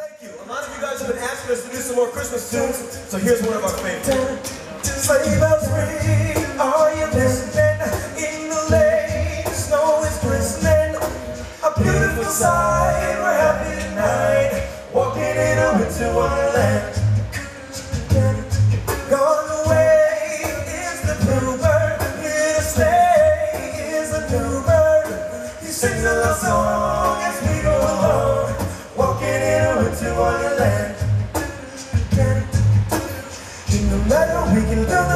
Thank you. A lot of you guys have been asking us to do some more Christmas tunes, so here's one of our favorites. Sleigh bells ring, are you listening? In the lane, snow is glistening. A beautiful sight, we're happy tonight, walking in a winter wonderland. Gone away is the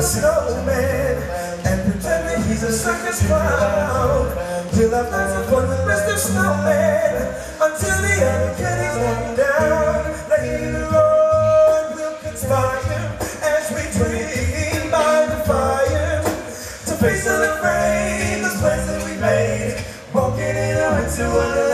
snowman and pretend that he's a circus clown. We'll have lots of fun with Mr. Snowman until the other kitties come down. Later on we'll conspire as we dream by the fire to face unafraid the plans that we made, walking in a winter wonderland.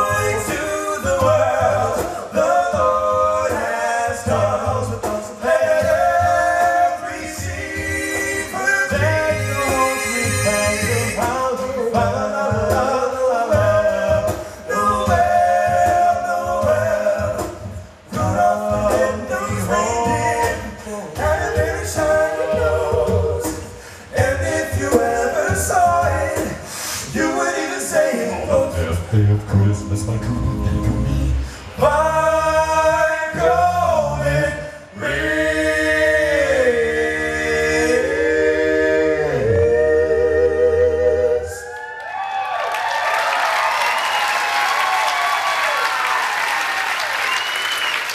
Day of Christmas, my cool. my golden rings.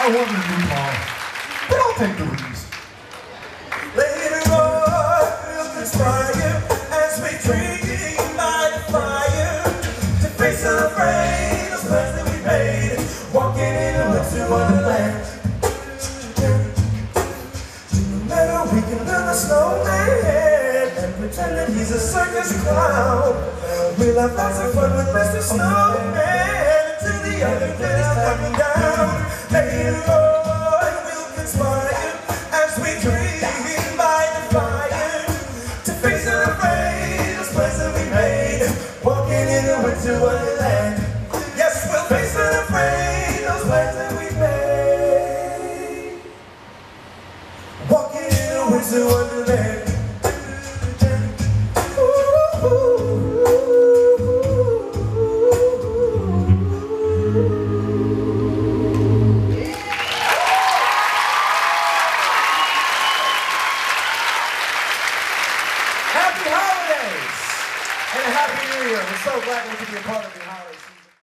I wanted a new but I'll take the rings. Later on, snowman and pretend that he's a circus clown. We'll have lots of fun with Mr. Snowman until the other kids come down. Happy holidays and a happy new year. We're so glad we could be a part of your holidays.